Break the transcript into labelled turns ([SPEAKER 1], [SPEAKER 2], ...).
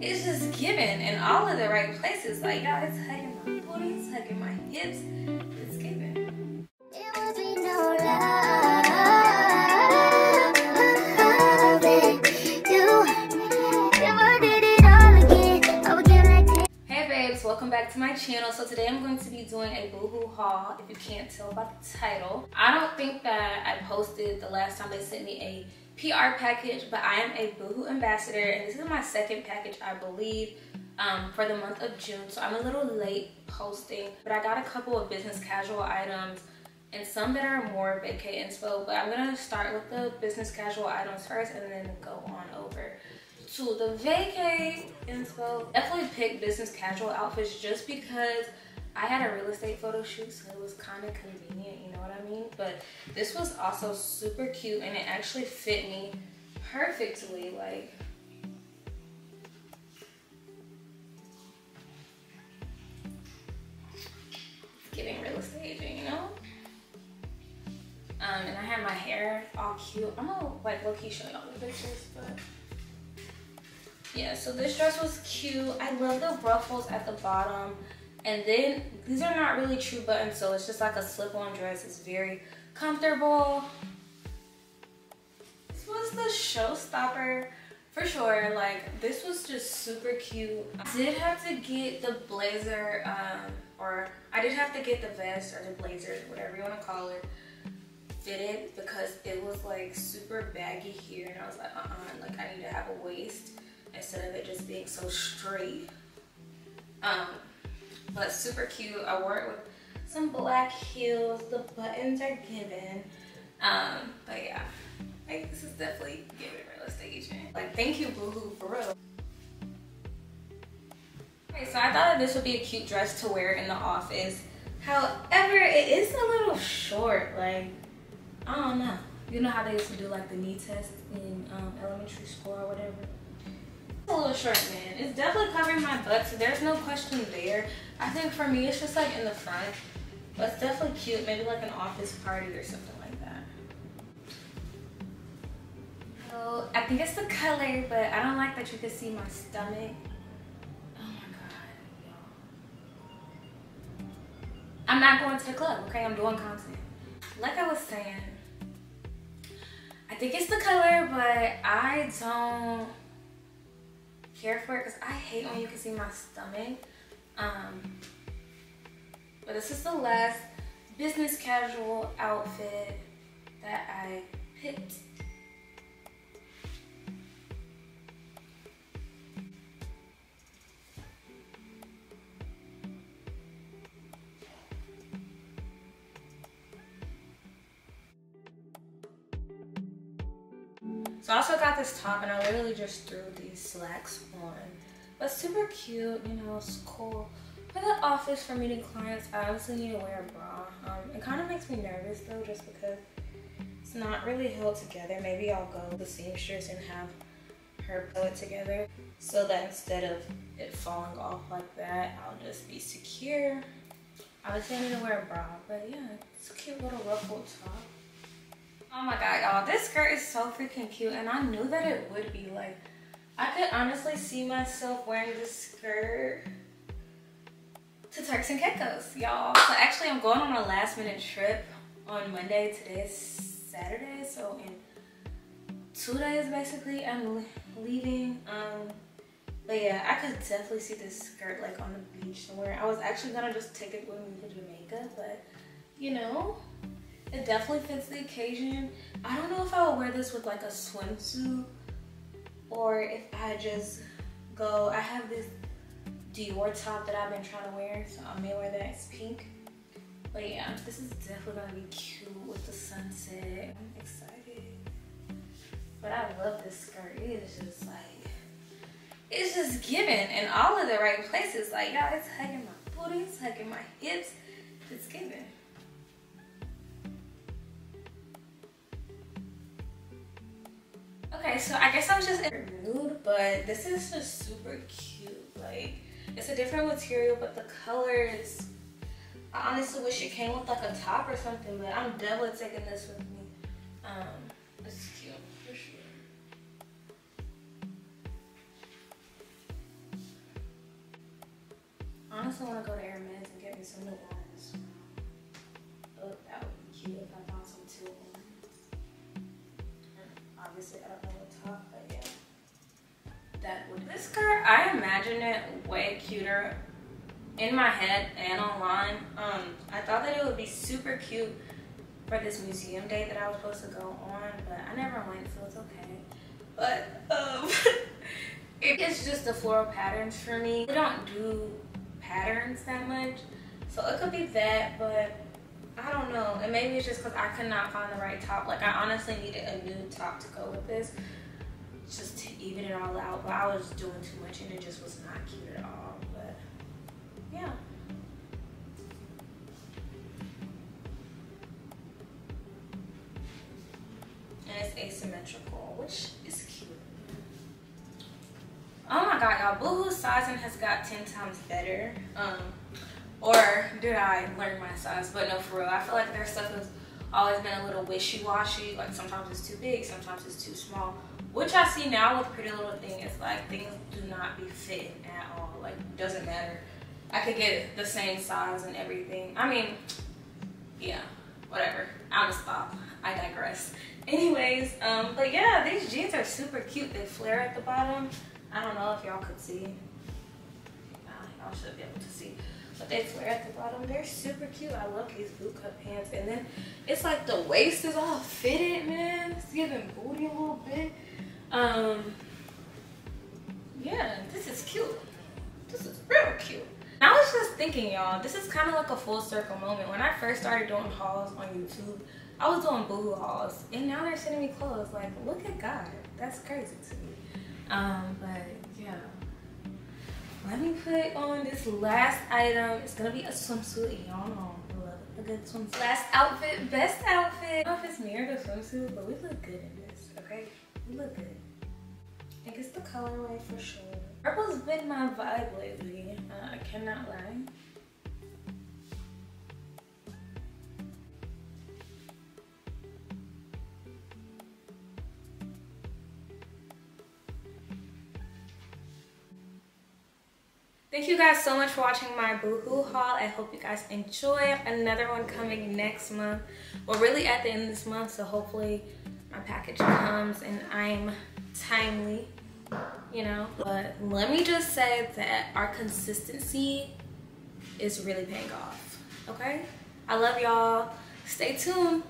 [SPEAKER 1] It's just given in all of the right places. Like, y'all, it's hugging my booty, it's hugging my hips. It's given.
[SPEAKER 2] It would be no love if you never did it all again. I would give like this.
[SPEAKER 1] Hey babes, welcome back to my channel. So today I'm going to be doing a boohoo haul, if you can't tell by the title. I don't think that I posted the last time they sent me a PR package, but I am a boohoo ambassador and this is my second package, I believe, um, for the month of June. So I'm a little late posting, but I got a couple of business casual items and some that are more vacay inspo, but I'm gonna start with the business casual items first and then go on over to the vacay inspo. Definitely picked business casual outfits just because I had a real estate photo shoot, so it was kind of convenient, you know what I mean? But this was also super cute and it actually fit me perfectly, like getting real estate, you know? Um, and I had my hair all cute. I'm gonna like low-key show y'all the pictures, but yeah, so this dress was cute. I love the ruffles at the bottom. And then these are not really true buttons, so it's just like a slip-on dress. It's very comfortable. This was the showstopper for sure. Like this was just super cute. I did have to get the blazer, um, or I did have to get the vest or the blazer, whatever you want to call it, fitted because it was like super baggy here, and I was like, uh-uh, like I need to have a waist instead of it just being so straight. Um, but super cute. I wore it with some black heels. The buttons are given. Um, but yeah, like this is definitely giving real estate agent. Like thank you Boohoo for real. Okay, so I thought that this would be a cute dress to wear in the office. However, it is a little short. Like, I don't know. You know how they used to do like the knee test in um, elementary school or whatever? Little short, man. It's definitely covering my butt, so there's no question there. I think for me, it's just like in the front. But it's definitely cute, maybe like an office party or something like that. So I think it's the color, but I don't like that you can see my stomach. Oh my god. I'm not going to the club, okay? I'm doing content. Like I was saying, I think it's the color, but I don't care for it because I hate when you can see my stomach. Um, but this is the last business casual outfit that I picked. So I also got this top and I literally just threw these slacks on. But super cute, you know, it's cool. For the office for meeting clients, I obviously need to wear a bra. Um, it kind of makes me nervous though, just because it's not really held together. Maybe I'll go to the seamstress and have her pull it together so that instead of it falling off like that, I'll just be secure. I need to wear a bra, but yeah, it's a cute little ruffled top. Oh my god, y'all, this skirt is so freaking cute and I knew that it would be like, I could honestly see myself wearing this skirt to Turks and Caicos, y'all. So actually I'm going on a last minute trip on Monday. Today is Saturday, so in two days basically I'm leaving. Um, but yeah, I could definitely see this skirt like on the beach somewhere. I was actually gonna just take it with me to Jamaica, but you know, it definitely fits the occasion. I don't know if I would wear this with like a swimsuit or if I just go, I have this Dior top that I've been trying to wear, so I may wear that, it's pink. But yeah, this is definitely gonna be cute with the sunset. I'm excited. But I love this skirt, it is just like, it's just giving in all of the right places. Like y'all, it's hugging my booty, it's hugging my hips, it's given. Okay, so I guess I was just in a mood, but this is just super cute. Like, it's a different material, but the colors, I honestly wish it came with like a top or something, but I'm definitely taking this with me. Um, it's cute for sure. I honestly want to go to Hermes and get me some new ones. Oh, that would be cute if I found Obviously, top, but yeah. That would. This skirt, I imagine it way cuter in my head and online. Um, I thought that it would be super cute for this museum day that I was supposed to go on, but I never went, so it's okay. But um, it's just the floral patterns for me. I don't do patterns that much, so it could be that, but I don't know. And maybe it's just because I could not find the right top. Like I honestly needed a new top to go with this, just to even it all out. But I was doing too much and it just was not cute at all. But yeah. And it's asymmetrical, which is cute. Oh my god, y'all, Boohoo sizing has got 10 times better. Um, or did I learn my size? But no, for real, I feel like their stuff has always been a little wishy-washy. Like sometimes it's too big, sometimes it's too small. Which I see now with Pretty Little Thing is like things do not be fitting at all. Like doesn't matter. I could get the same size and everything. I mean, yeah, whatever. I'll just stop. I digress. Anyways, um, but yeah, these jeans are super cute. They flare at the bottom. I don't know if y'all could see. Y'all should be able to see. But they flare at the bottom. They're super cute. I love these boot cut pants. And then it's like the waist is all fitted, man. It's giving booty a little bit. Um, yeah, this is cute. This is real cute. I was just thinking, y'all, this is kind of like a full circle moment. When I first started doing hauls on YouTube, I was doing boohoo hauls, and now they're sending me clothes. Like, look at God. That's crazy to me. Um, but. Let me put on this last item. It's gonna be a swimsuit. Y'all know I love a good swimsuit. Last outfit, best outfit. I don't know if it's mirrored a swimsuit, but we look good in this, okay? We look good. I it's the colorway for sure. Purple's been my vibe lately. Uh, I cannot lie. Thank you guys so much for watching my Boohoo haul. I hope you guys enjoy. Another one coming next month. Well, really at the end of this month, so hopefully my package comes and I'm timely, you know. But let me just say that our consistency is really paying off, okay? I love y'all. Stay tuned.